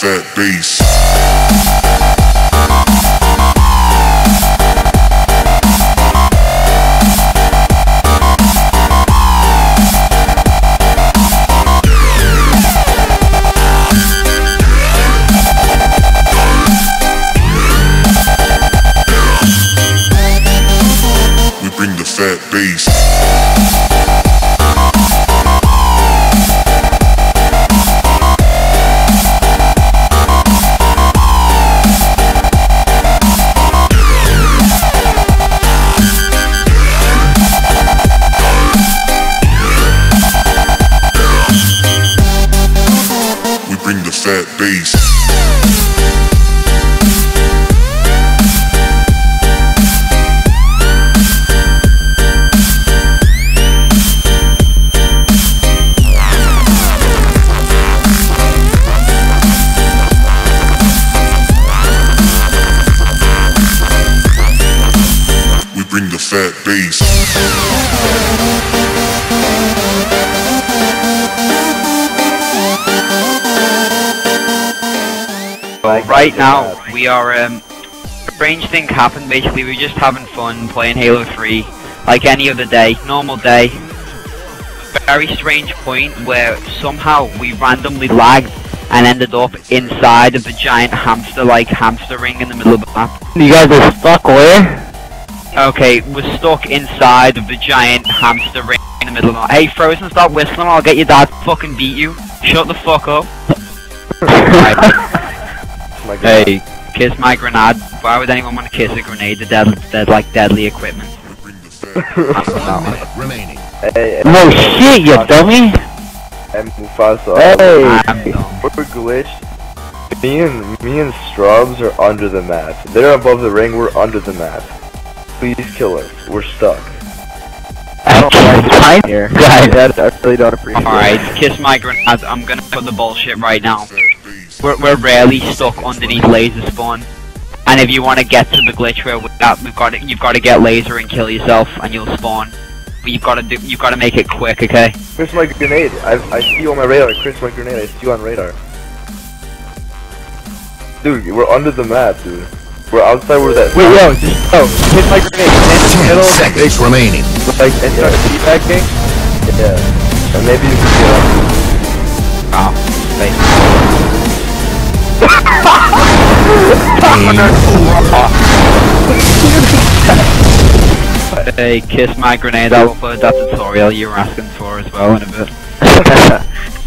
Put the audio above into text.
fat bass. We bring the fat bass. We bring the fat bass. Right now, we are, um, a strange thing happened, basically, we were just having fun playing Halo 3, like any other day, normal day. Very strange point where somehow we randomly lagged and ended up inside of the giant hamster-like hamster ring in the middle of the map. You guys are stuck where? Okay, we're stuck inside of the giant hamster ring in the middle of the map. Hey, Frozen, stop whistling, I'll get your dad fucking beat you. Shut the fuck up. My God. Hey, kiss my grenade. Why would anyone want to kiss a grenade? They're, dead, they're like deadly equipment. We bring the fat remaining. Hey, No shit, you dummy! and Mufasa. Hey! I'm dumb. We're glitched. Me and me and Strubs are under the map. They're above the ring. We're under the map. Please kill us. We're stuck. I don't like time here. Guys, I really don't appreciate Alright, kiss my grenade. I'm gonna put the bullshit right now. Bass. We're, we're rarely stuck underneath laser spawn. And if you want to get to the glitch where we got, we've got to, you've got to get laser and kill yourself, and you'll spawn. But you've got to do, you've got to make it quick, okay? Chris, my grenade. I I see you on my radar. Chris, my grenade. I see you on radar. Dude, we're under the map, dude. We're outside where that. Wait, yo, just, oh, hit my grenade. In the Ten middle of that seconds remaining. like, and start a feedback game. Yeah. And maybe you can get up. Oh, space. Hey, kiss my grenade. I'll upload that tutorial you were asking for as well in a bit.